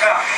Başka?